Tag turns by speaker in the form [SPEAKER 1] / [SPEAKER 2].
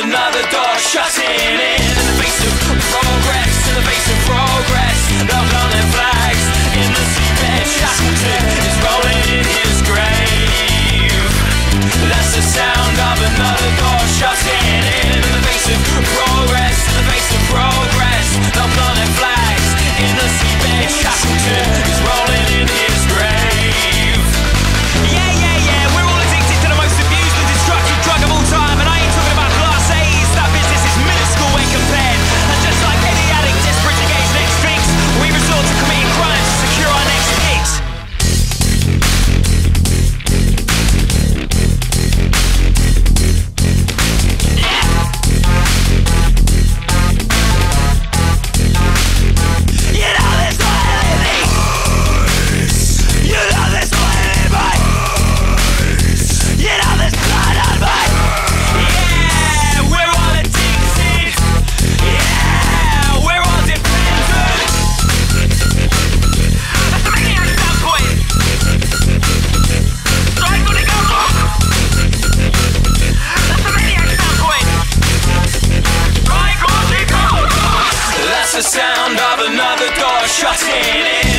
[SPEAKER 1] another door shutting in. In the face of progress, in the face of progress, they'll flags in the seabed. Shackleton is rolling in his grave. That's the sound of another door shutting in. In the face of progress, in the face of progress, they'll flags in the seabed. Shackleton another door shutting in.